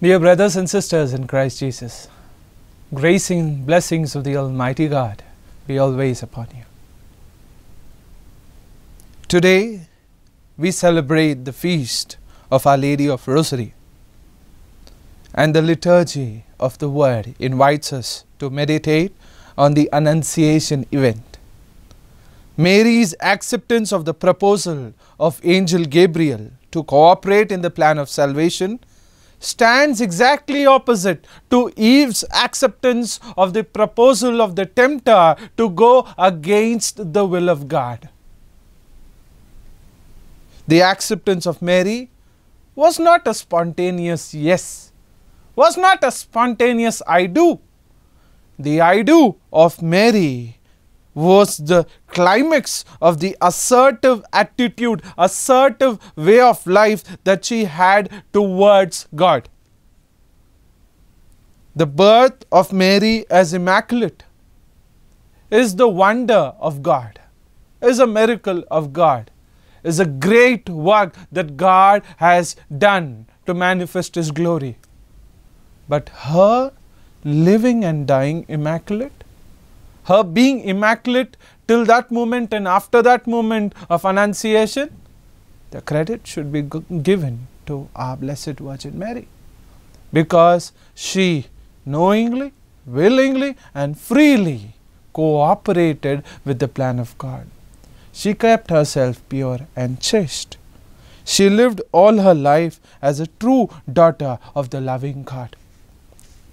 Dear brothers and sisters in Christ Jesus, grace and blessings of the Almighty God be always upon you. Today, we celebrate the feast of Our Lady of Rosary, and the liturgy of the Word invites us to meditate on the Annunciation event. Mary's acceptance of the proposal of Angel Gabriel to cooperate in the plan of salvation stands exactly opposite to Eve's acceptance of the proposal of the tempter to go against the will of God. The acceptance of Mary was not a spontaneous yes, was not a spontaneous I do. The I do of Mary was the climax of the assertive attitude, assertive way of life that she had towards God. The birth of Mary as Immaculate is the wonder of God, is a miracle of God, is a great work that God has done to manifest His glory. But her living and dying immaculate, her being immaculate till that moment and after that moment of Annunciation, the credit should be given to our Blessed Virgin Mary because she knowingly, willingly, and freely cooperated with the plan of God. She kept herself pure and chaste. She lived all her life as a true daughter of the loving God.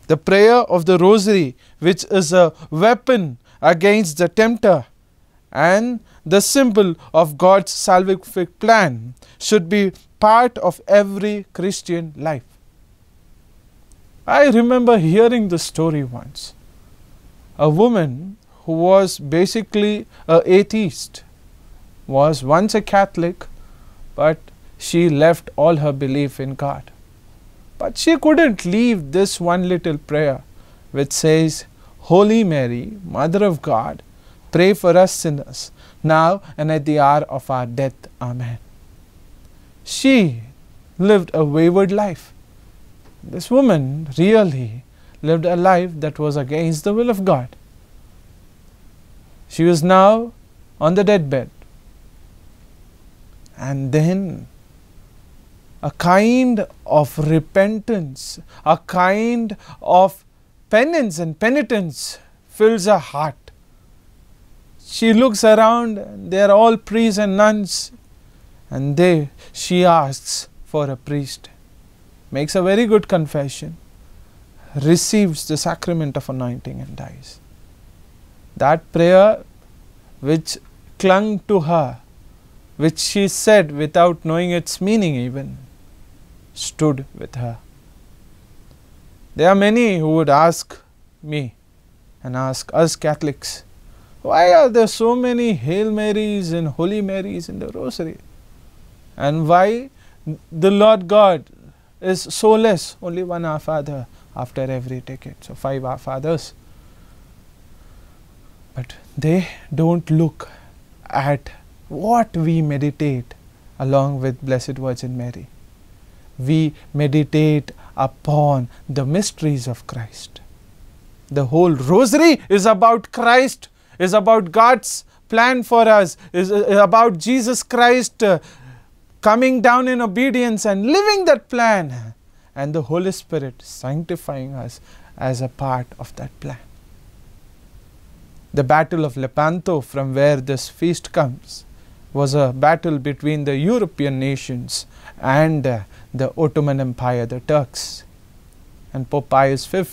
The prayer of the Rosary, which is a weapon against the tempter and the symbol of God's salvific plan, should be part of every Christian life. I remember hearing the story once. A woman who was basically a atheist was once a Catholic, but she left all her belief in God. But she couldn't leave this one little prayer which says, Holy Mary, Mother of God, pray for us sinners, now and at the hour of our death. Amen. She lived a wayward life. This woman really lived a life that was against the will of God. She was now on the deathbed. And then a kind of repentance, a kind of penance and penitence fills her heart. She looks around, they are all priests and nuns, and they she asks for a priest, makes a very good confession, receives the sacrament of anointing and dies. That prayer which clung to her, which she said without knowing its meaning even, stood with her. There are many who would ask me and ask us Catholics, why are there so many Hail Marys and Holy Marys in the Rosary? And why the Lord God is so less, only one Our Father after every decade, so five Our Fathers. But they don't look at what we meditate along with Blessed Virgin Mary. We meditate upon the mysteries of Christ. The whole rosary is about Christ, is about God's plan for us, is about Jesus Christ uh, coming down in obedience and living that plan, and the Holy Spirit sanctifying us as a part of that plan. The Battle of Lepanto, from where this feast comes, was a battle between the European nations and uh, the Ottoman Empire, the Turks. And Pope Pius V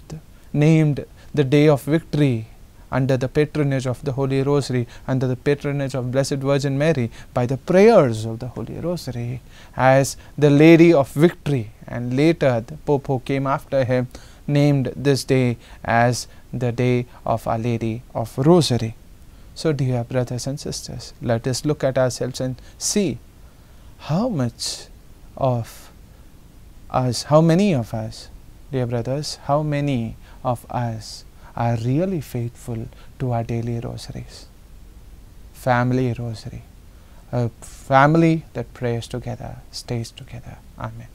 named the day of victory under the patronage of the Holy Rosary, under the patronage of Blessed Virgin Mary, by the prayers of the Holy Rosary, as the Lady of Victory. And later, the Pope who came after him named this day as the day of Our Lady of Rosary. So, dear brothers and sisters, let us look at ourselves and see how much of us, how many of us, dear brothers, how many of us are really faithful to our daily rosaries? Family rosary. A family that prays together, stays together. Amen.